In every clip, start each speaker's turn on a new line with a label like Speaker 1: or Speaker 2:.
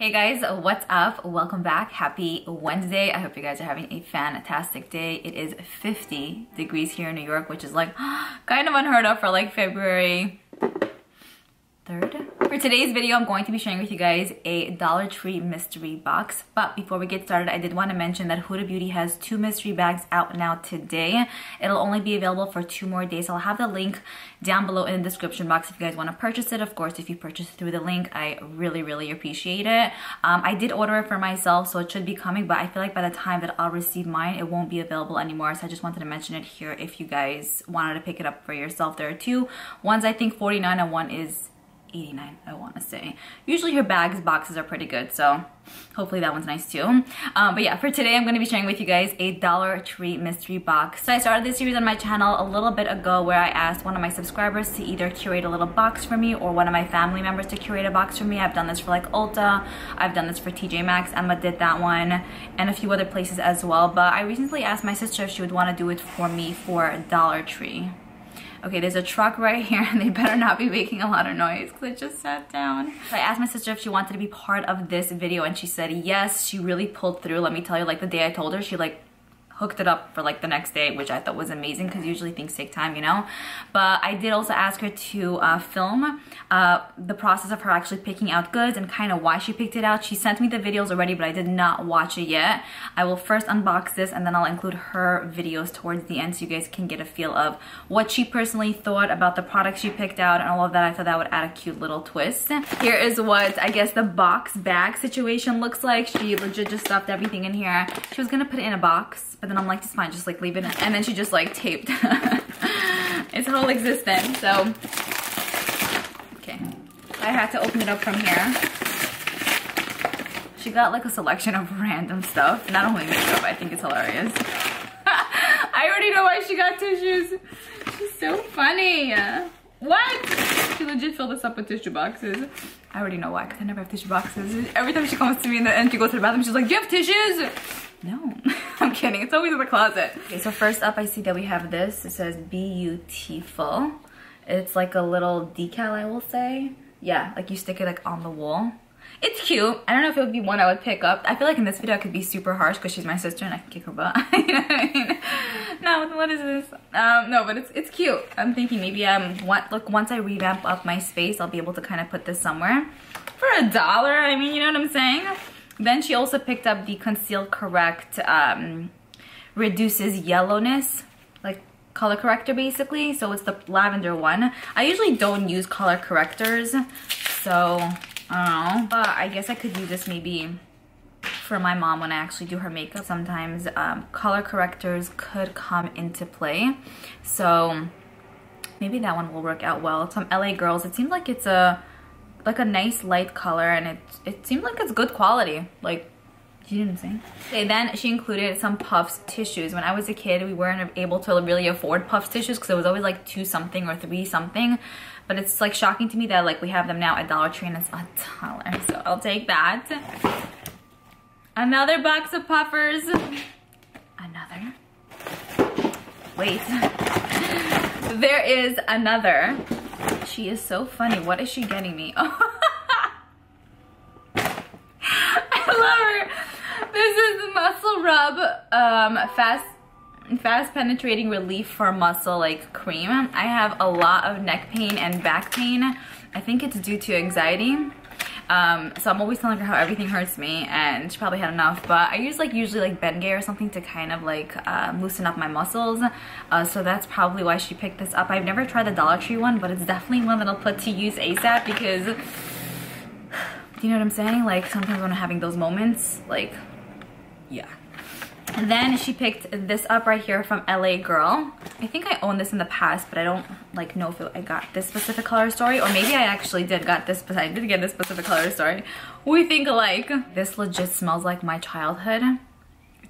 Speaker 1: Hey guys, what's up? Welcome back. Happy Wednesday. I hope you guys are having a fantastic day. It is 50 degrees here in New York, which is like kind of unheard of for like February 3rd. For today's video, I'm going to be sharing with you guys a Dollar Tree mystery box. But before we get started, I did want to mention that Huda Beauty has two mystery bags out now today. It'll only be available for two more days. I'll have the link down below in the description box if you guys want to purchase it. Of course, if you purchase through the link, I really, really appreciate it. Um, I did order it for myself, so it should be coming, but I feel like by the time that I'll receive mine, it won't be available anymore. So I just wanted to mention it here if you guys wanted to pick it up for yourself. There are two. One's I think 49 and one is 89 I want to say. Usually her bags boxes are pretty good so hopefully that one's nice too. Um, but yeah for today I'm going to be sharing with you guys a Dollar Tree mystery box. So I started this series on my channel a little bit ago where I asked one of my subscribers to either curate a little box for me or one of my family members to curate a box for me. I've done this for like Ulta, I've done this for TJ Maxx, Emma did that one and a few other places as well but I recently asked my sister if she would want to do it for me for Dollar Tree okay, there's a truck right here and they better not be making a lot of noise because I just sat down. So I asked my sister if she wanted to be part of this video and she said yes. She really pulled through. Let me tell you, like the day I told her, she like hooked it up for like the next day, which I thought was amazing because usually things take time, you know? But I did also ask her to uh, film uh, the process of her actually picking out goods and kind of why she picked it out. She sent me the videos already, but I did not watch it yet. I will first unbox this and then I'll include her videos towards the end so you guys can get a feel of what she personally thought about the products she picked out and all of that. I thought that would add a cute little twist. Here is what I guess the box bag situation looks like. She legit just stuffed everything in here. She was gonna put it in a box, but then I'm like, it's fine, just like leave it in. And then she just like taped its whole existence. So, okay. I had to open it up from here. She got like a selection of random stuff. Not only makeup, I think it's hilarious. I already know why she got tissues. She's so funny. What? She legit filled this up with tissue boxes. I already know why, because I never have tissue boxes. Every time she comes to me and she goes to the bathroom, she's like, do you have tissues? No, I'm kidding. It's always in the closet. Okay, so first up, I see that we have this. It says Beautiful. It's like a little decal, I will say. Yeah, like you stick it like on the wall. It's cute. I don't know if it would be one I would pick up. I feel like in this video I could be super harsh because she's my sister and I can kick her butt. you know what I mean? No, what is this? Um, no, but it's it's cute. I'm thinking maybe um, what, look, once I revamp up my space, I'll be able to kind of put this somewhere for a dollar. I mean, you know what I'm saying? Then she also picked up the Conceal Correct um, reduces yellowness, like color corrector basically. So it's the lavender one. I usually don't use color correctors, so I don't know. But I guess I could use this maybe for my mom when I actually do her makeup. Sometimes um, color correctors could come into play. So maybe that one will work out well. Some LA Girls, it seems like it's a like a nice light color and it, it seems like it's good quality. Like, you I'm saying? Okay, then she included some Puffs tissues. When I was a kid, we weren't able to really afford Puffs tissues because it was always like two something or three something. But it's like shocking to me that like we have them now at Dollar Tree and it's a dollar. So I'll take that. Another box of puffers. Another. Wait. there is another. She is so funny. What is she getting me? I love her. This is the Muscle Rub um, Fast fast penetrating relief for muscle like cream. I have a lot of neck pain and back pain. I think it's due to anxiety. Um, so I'm always telling her how everything hurts me and she probably had enough. But I use like usually like Bengay or something to kind of like uh, loosen up my muscles. Uh, so that's probably why she picked this up. I've never tried the Dollar Tree one, but it's definitely one that I'll put to use ASAP because, you know what I'm saying? Like sometimes when I'm having those moments, like, yeah. Then she picked this up right here from LA Girl. I think I owned this in the past, but I don't like know if I got this specific color story or maybe I actually did got this, but I did get this specific color story. We think alike. This legit smells like my childhood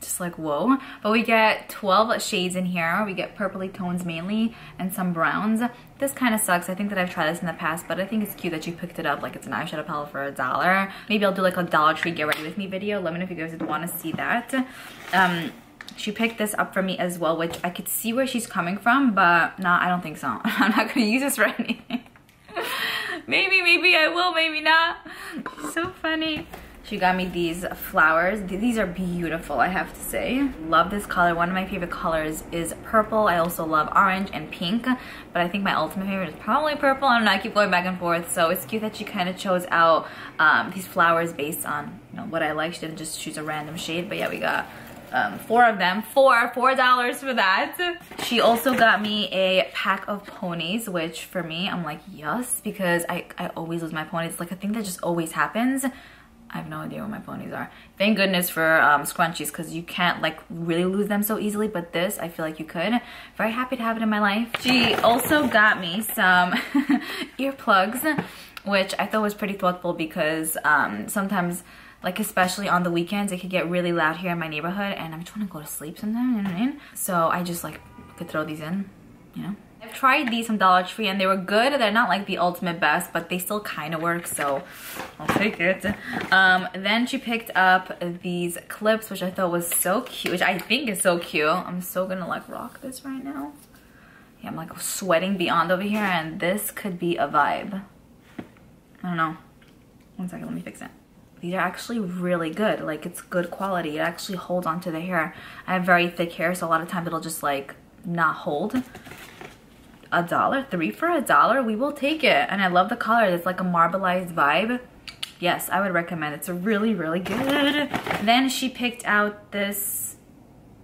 Speaker 1: just like whoa. But we get 12 shades in here. We get purpley tones mainly and some browns. This kind of sucks. I think that i've tried this in the past but i think it's cute that you picked it up like it's an eyeshadow palette for a dollar. Maybe i'll do like a dollar tree get ready with me video. Let me know if you guys would want to see that. Um she picked this up for me as well which i could see where she's coming from but nah i don't think so. I'm not gonna use this for anything. Maybe maybe i will maybe not. So funny She got me these flowers. These are beautiful, I have to say. Love this color. One of my favorite colors is purple. I also love orange and pink, but I think my ultimate favorite is probably purple. I don't know, I keep going back and forth. So it's cute that she kind of chose out um, these flowers based on you know, what I like. She didn't just choose a random shade, but yeah, we got um, four of them four four dollars for that she also got me a pack of ponies which for me i'm like yes because i i always lose my ponies like a thing that just always happens I have no idea where my ponies are. Thank goodness for um, scrunchies because you can't like really lose them so easily. But this, I feel like you could. Very happy to have it in my life. She also got me some earplugs, which I thought was pretty thoughtful because um, sometimes like especially on the weekends it could get really loud here in my neighborhood and I'm trying to go to sleep sometimes you know what I mean so I just like could throw these in you know I've tried these from Dollar Tree and they were good. They're not like the ultimate best, but they still kind of work, so I'll take it. Um, then she picked up these clips, which I thought was so cute, which I think is so cute. I'm so gonna like rock this right now. Yeah, I'm like sweating beyond over here, and this could be a vibe. I don't know. One second, let me fix it. These are actually really good. Like, it's good quality. It actually holds onto the hair. I have very thick hair, so a lot of times it'll just like not hold. A dollar three for a dollar we will take it. And i love the color it's like a marbleized vibe. Yes i would recommend it's really really good. Then she picked out this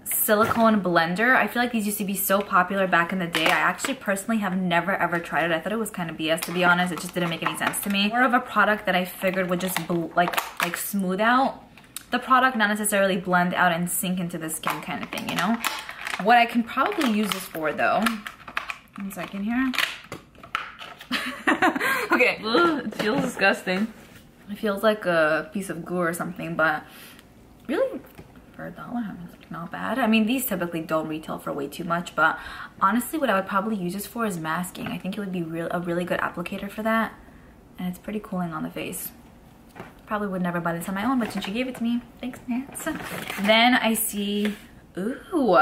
Speaker 1: silicone blender. I feel like these used to be so popular back in the day. I actually personally have never ever tried it. I thought it was kind of bs to be honest. It just didn't make any sense to me. More of a product that i figured would just like like smooth out the product not necessarily blend out and sink into the skin kind of thing you know what i can probably use this for though one second here. okay, Ugh, it feels disgusting. It feels like a piece of goo or something, but really for a dollar, I mean, like not bad. I mean, these typically don't retail for way too much, but honestly, what I would probably use this for is masking. I think it would be real a really good applicator for that, and it's pretty cooling on the face. Probably would never buy this on my own, but since you gave it to me, thanks, Nance. Then I see, ooh,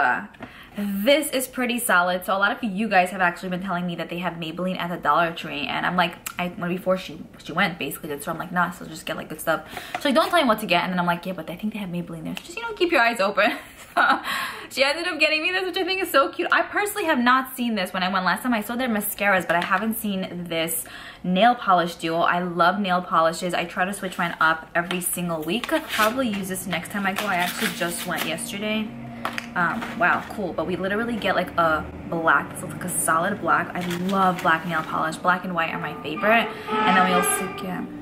Speaker 1: this is pretty solid. So a lot of you guys have actually been telling me that they have Maybelline at the Dollar Tree. And I'm like, I when before she she went basically store, I'm like, nah, so just get like good stuff. So like, don't tell me what to get. And then I'm like, yeah, but I think they have Maybelline there. So just, you know, keep your eyes open. she ended up getting me this, which I think is so cute. I personally have not seen this when I went last time. I saw their mascaras, but I haven't seen this nail polish duo. I love nail polishes. I try to switch mine up every single week. i Probably use this next time I go. I actually just went yesterday um, wow, cool. But we literally get like a black, this looks like a solid black. I love black nail polish. Black and white are my favorite. And then we also get,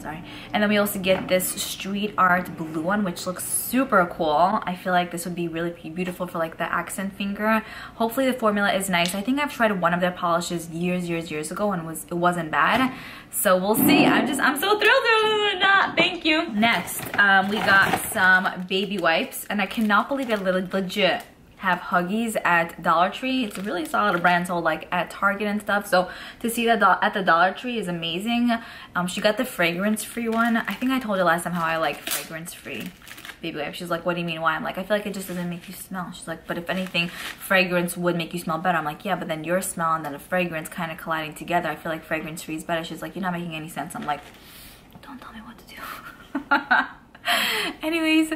Speaker 1: sorry. And then we also get this street art blue one, which looks super cool. I feel like this would be really beautiful for like the accent finger. Hopefully the formula is nice. I think I've tried one of their polishes years, years, years ago and was it wasn't bad. So we'll see. I'm just, I'm so thrilled. Thank you. Next, um, we got some baby wipes and I cannot believe they're legit have Huggies at Dollar Tree. It's a really solid brand sold like at Target and stuff. So to see that at the Dollar Tree is amazing. Um, she got the fragrance free one. I think I told you last time how I like fragrance free baby wipe. She's like, what do you mean why? I'm like, I feel like it just doesn't make you smell. She's like, but if anything, fragrance would make you smell better. I'm like, yeah, but then your smell and then the fragrance kind of colliding together. I feel like fragrance free is better. She's like, you're not making any sense. I'm like, don't tell me what to do. Anyways,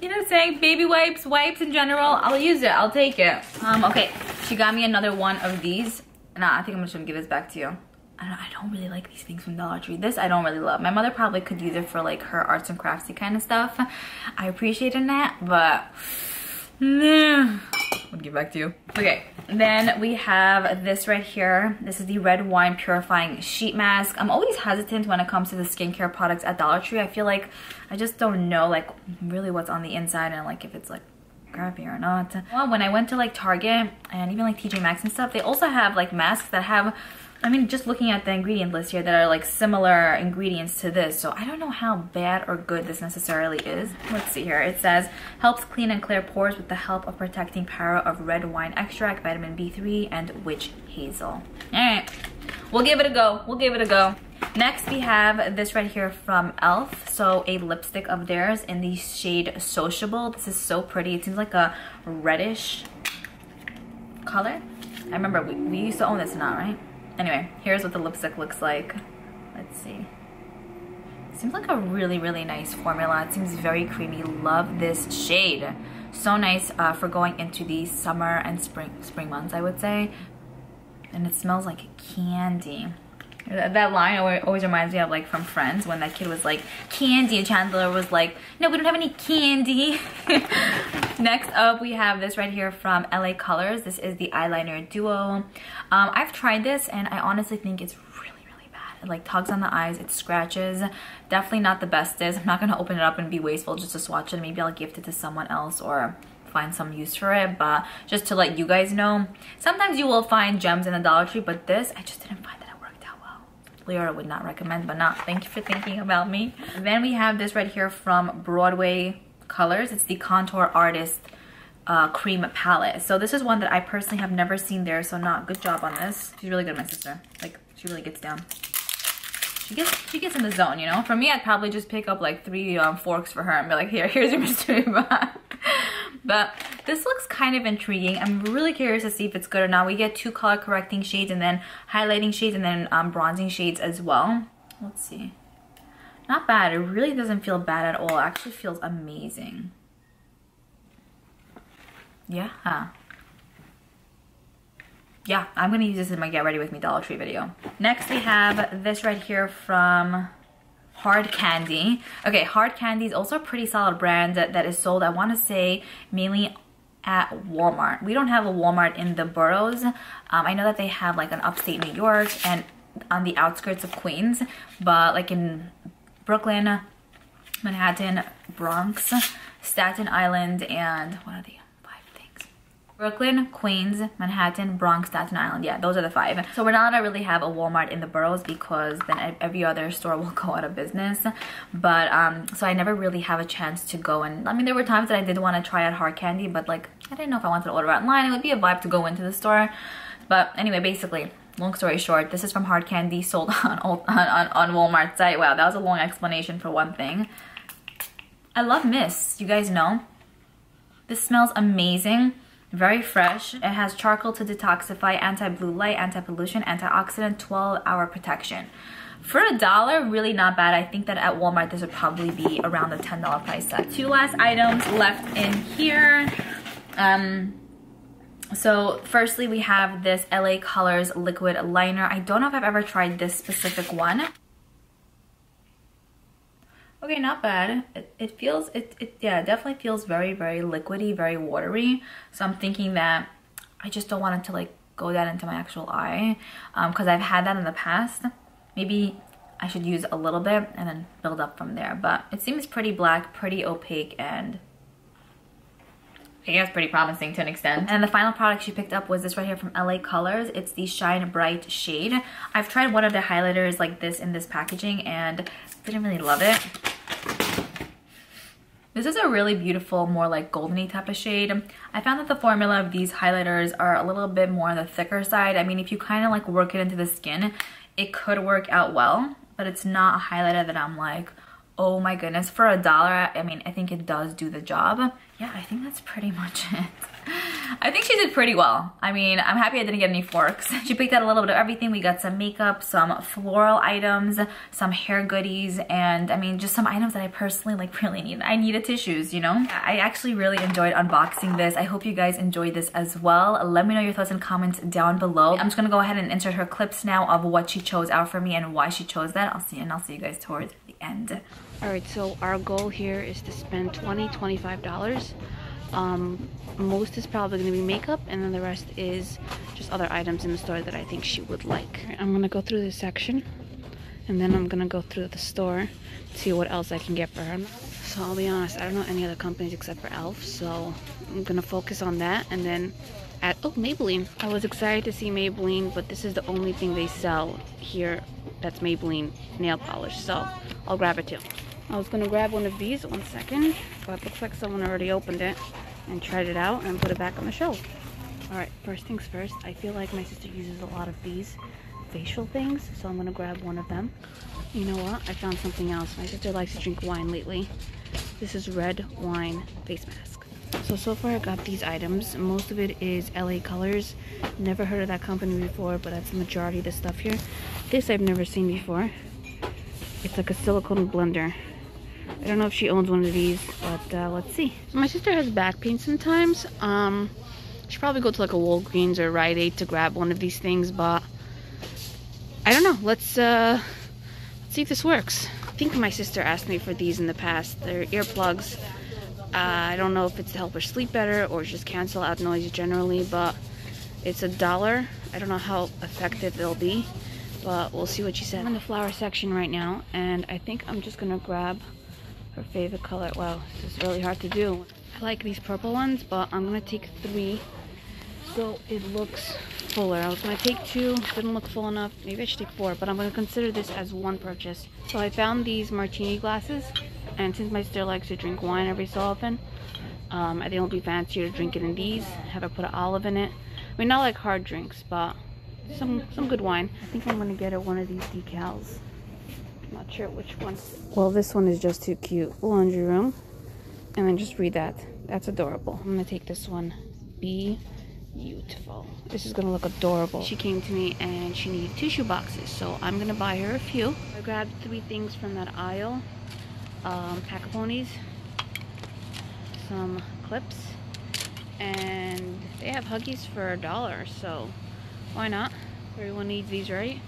Speaker 1: you know what I'm saying? Baby wipes, wipes in general, I'll use it. I'll take it. Um, okay, she got me another one of these. Nah, I think I'm just gonna give this back to you. I don't, I don't really like these things from Dollar Tree. This I don't really love. My mother probably could use it for like her arts and craftsy kind of stuff. I appreciate that, but. Back to you. Okay, then we have this right here. This is the Red Wine Purifying Sheet Mask. I'm always hesitant when it comes to the skincare products at Dollar Tree. I feel like I just don't know like really what's on the inside and like if it's like crappy or not. Well, when I went to like Target and even like TJ Maxx and stuff, they also have like masks that have I mean, just looking at the ingredient list here that are like similar ingredients to this. So I don't know how bad or good this necessarily is. Let's see here. It says, helps clean and clear pores with the help of protecting power of red wine extract, vitamin B3, and witch hazel. All right, we'll give it a go. We'll give it a go. Next, we have this right here from e.l.f. So a lipstick of theirs in the shade Sociable. This is so pretty. It seems like a reddish color. I remember we, we used to own this now, right? Anyway, here's what the lipstick looks like. Let's see. Seems like a really, really nice formula. It seems very creamy. Love this shade. So nice uh, for going into the summer and spring spring months, I would say. And it smells like candy. That line always reminds me of like from Friends when that kid was like, candy, and Chandler was like, no, we don't have any candy. Next up, we have this right here from LA Colors. This is the eyeliner duo. Um, I've tried this and I honestly think it's really, really bad. It like tugs on the eyes, it scratches. Definitely not the bestest. I'm not gonna open it up and be wasteful just to swatch it. Maybe I'll gift it to someone else or find some use for it but just to let you guys know sometimes you will find gems in the dollar tree but this i just didn't find that it worked out well. Liora would not recommend, but not. Thank you for thinking about me. then we have this right here from Broadway Colors. It's the Contour Artist uh, Cream Palette. So this is one that I personally have never seen there, so not good job on this. She's really good, my sister. Like, she really gets down. She gets she gets in the zone, you know? For me, I'd probably just pick up like three um, forks for her and be like, here, here's your mystery box. but this looks kind of intriguing. I'm really curious to see if it's good or not. We get two color correcting shades and then highlighting shades and then um, bronzing shades as well. Let's see. Not bad. It really doesn't feel bad at all. It actually feels amazing. Yeah. Yeah, I'm going to use this in my Get Ready With Me Dollar Tree video. Next, we have this right here from Hard Candy. Okay, Hard Candy is also a pretty solid brand that, that is sold, I want to say, mainly at Walmart. We don't have a Walmart in the boroughs. Um, I know that they have like an upstate New York and on the outskirts of Queens, but like in Brooklyn, Manhattan, Bronx, Staten Island, and what are the five things? Brooklyn, Queens, Manhattan, Bronx, Staten Island. Yeah, those are the five. So we're not gonna really have a Walmart in the boroughs because then every other store will go out of business. But um, so I never really have a chance to go and I mean there were times that I did want to try out hard candy, but like I didn't know if I wanted to order online. It would be a vibe to go into the store. But anyway, basically, long story short, this is from Hard Candy sold on on on, on Walmart site. Wow, that was a long explanation for one thing. I love mist. You guys know. This smells amazing very fresh. It has charcoal to detoxify, anti-blue light, anti-pollution, antioxidant, 12 hour protection. For a dollar, really not bad. I think that at Walmart, this would probably be around the $10 price tag. Two last items left in here. Um, so firstly, we have this LA Colors liquid liner. I don't know if I've ever tried this specific one. Okay, not bad. It, it feels, it, it, yeah, it definitely feels very, very liquidy, very watery. So I'm thinking that I just don't want it to like go down into my actual eye because um, I've had that in the past. Maybe I should use a little bit and then build up from there. But it seems pretty black, pretty opaque, and I guess pretty promising to an extent. And the final product she picked up was this right here from LA Colors. It's the Shine Bright shade. I've tried one of the highlighters like this in this packaging and didn't really love it. This is a really beautiful, more like goldeny type of shade. I found that the formula of these highlighters are a little bit more on the thicker side. I mean, if you kind of like work it into the skin, it could work out well, but it's not a highlighter that I'm like, oh my goodness, for a dollar, I mean, I think it does do the job. Yeah, I think that's pretty much it. I think she did pretty well. I mean, I'm happy I didn't get any forks. She picked out a little bit of everything. We got some makeup, some floral items, some hair goodies, and I mean, just some items that I personally like really need. I needed tissues, you know? I actually really enjoyed unboxing this. I hope you guys enjoyed this as well. Let me know your thoughts and comments down below. I'm just gonna go ahead and insert her clips now of what she chose out for me and why she chose that. I'll see and I'll see you guys towards the end.
Speaker 2: All right, so our goal here is to spend 20 $25. Um, most is probably going to be makeup and then the rest is just other items in the store that I think she would like. I'm going to go through this section and then I'm going to go through the store see what else I can get for her. So I'll be honest, I don't know any other companies except for e.l.f. So I'm going to focus on that and then at, oh, Maybelline. I was excited to see Maybelline, but this is the only thing they sell here that's Maybelline nail polish. So I'll grab it too. I was gonna grab one of these, one second, but looks like someone already opened it and tried it out and put it back on the shelf. All right, first things first, I feel like my sister uses a lot of these facial things, so I'm gonna grab one of them. You know what, I found something else. My sister likes to drink wine lately. This is red wine face mask. So, so far I got these items. Most of it is LA Colors. Never heard of that company before, but that's the majority of the stuff here. This I've never seen before It's like a silicone blender. I don't know if she owns one of these, but uh, let's see. My sister has back pain sometimes. Um, should probably go to like a Walgreens or Rite Aid to grab one of these things, but I don't know. Let's uh, let's see if this works. I think my sister asked me for these in the past. They're earplugs. Uh, I don't know if it's to help her sleep better or just cancel out noise generally, but it's a dollar. I don't know how effective they'll be, but we'll see what she said. I'm in the flower section right now, and I think I'm just gonna grab her favorite color. Wow, this is really hard to do. I like these purple ones, but I'm gonna take three so it looks fuller. I was gonna take two, didn't look full enough. Maybe I should take four, but I'm gonna consider this as one purchase. So I found these martini glasses, and since my sister likes to drink wine every so often, um, I think it'll be fancier to drink it in these. Have her put an olive in it. I mean, not like hard drinks, but some some good wine. I think I'm gonna get her one of these decals. Not sure which one. Well, this one is just too cute. Laundry room. And then just read that. That's adorable. I'm gonna take this one. Be beautiful. This is gonna look adorable. She came to me and she needed tissue boxes, so I'm gonna buy her a few. I grabbed three things from that aisle. Um, pack of ponies, some clips, and they have Huggies for a dollar, so why not? Everyone needs these, right?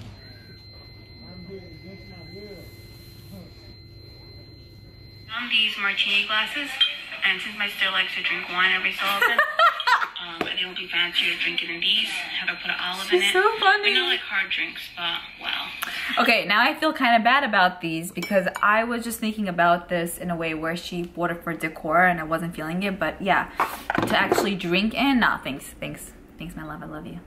Speaker 2: These martini glasses, and since my sister likes to drink wine every so often, um, I think it'll be fancier to drink it in these. Have her put an olive in
Speaker 1: She's
Speaker 2: it.
Speaker 1: so funny.
Speaker 2: I know like hard drinks, but well.
Speaker 1: Okay, now I feel kind of bad about these because I was just thinking about this in a way where she bought it for decor and I wasn't feeling it. But yeah, to actually drink in, nah, thanks, thanks, thanks, my love, I love you.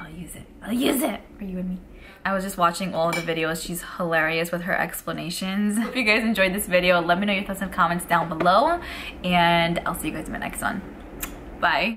Speaker 1: I'll use it. I'll use it for you and me. I was just watching all the videos. She's hilarious with her explanations. If you guys enjoyed this video, let me know your thoughts and comments down below. And I'll see you guys in my next one. Bye.